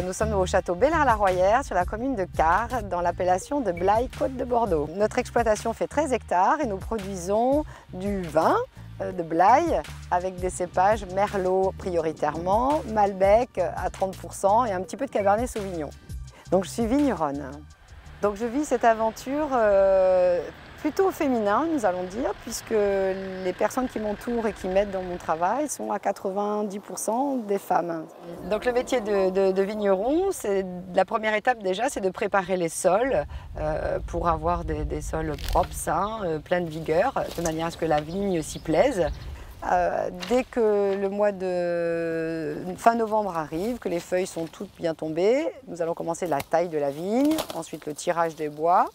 Nous sommes au château Bellard-la-Royère sur la commune de Car dans l'appellation de Blaye Côte de Bordeaux. Notre exploitation fait 13 hectares et nous produisons du vin euh, de Blaye avec des cépages Merlot prioritairement, Malbec à 30% et un petit peu de Cabernet Sauvignon. Donc je suis vigneronne. Donc je vis cette aventure euh, plutôt féminin, nous allons dire, puisque les personnes qui m'entourent et qui m'aident dans mon travail sont à 90% des femmes. Donc le métier de, vigneron, la première étape déjà, c'est de préparer les sols euh, pour avoir des, sols propres, sains, euh, pleins de vigueur, de manière à ce que la vigne s'y plaise. Euh, dès que le mois de fin novembre arrive, que les feuilles sont toutes bien tombées, nous allons commencer la taille de la vigne, ensuite le tirage des bois,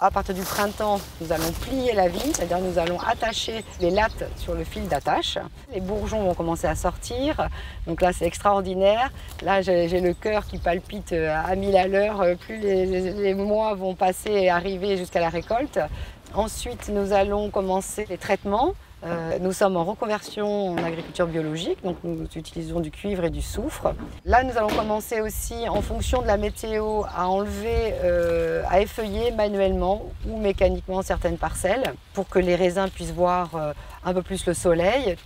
à partir du printemps, nous allons plier la vigne, c'est-à-dire nous allons attacher les lattes sur le fil d'attache. Les bourgeons vont commencer à sortir, donc là c'est extraordinaire. Là j'ai le cœur qui palpite à 1000 à l'heure, plus les, mois vont passer et arriver jusqu'à la récolte. Ensuite, nous allons commencer les traitements. Euh, nous sommes en reconversion en agriculture biologique, donc nous utilisons du cuivre et du soufre. Là, nous allons commencer aussi, en fonction de la météo, à enlever, euh, à effeuiller manuellement ou mécaniquement certaines parcelles pour que les raisins puissent voir euh, un peu plus le soleil.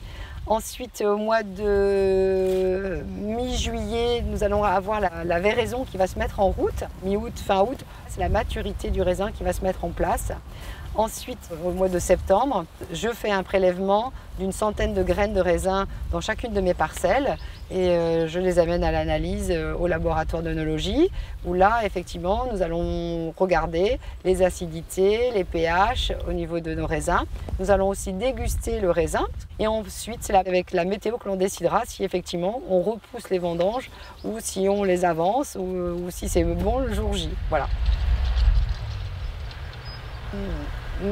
Ensuite, au mois de mi-juillet, nous allons avoir la, la, véraison qui va se mettre en route. Mi-août, fin août, c'est la maturité du raisin qui va se mettre en place. Ensuite, au mois de septembre, je fais un prélèvement d'une centaine de graines de raisin dans chacune de mes parcelles et euh, je les amène à l'analyse euh, au laboratoire d'œnologie où là, effectivement, nous allons regarder les acidités, les pH au niveau de nos raisins. Nous allons aussi déguster le raisin et ensuite, c'est avec la météo que l'on décidera si effectivement on repousse les vendanges ou si on les avance ou, si c'est bon le jour J. Voilà.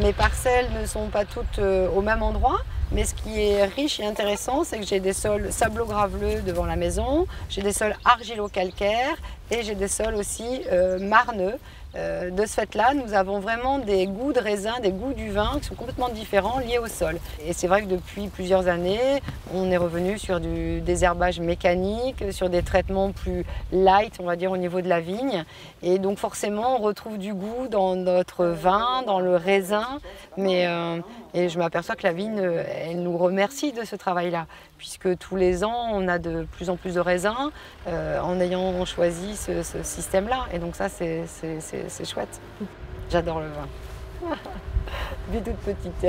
Mes parcelles ne sont pas toutes euh, au même endroit, mais ce qui est riche et intéressant, c'est que j'ai des sols sablo-graveleux devant la maison, j'ai des sols argilo-calcaires et j'ai des sols aussi euh, marneux. Euh, de ce fait-là, nous avons vraiment des goûts de raisin, des goûts du vin qui sont complètement différents liés au sol. Et c'est vrai que depuis plusieurs années, on est revenu sur du désherbage mécanique, sur des traitements plus light, on va dire, au niveau de la vigne. Et donc forcément, on retrouve du goût dans notre vin, dans le raisin. Mais euh, et je m'aperçois que la vigne, elle nous remercie de ce travail-là, puisque tous les ans, on a de plus en plus de raisins euh, en ayant choisi ce, système-là. Et donc ça, c'est chouette. J'adore le vin. Vie toute petite.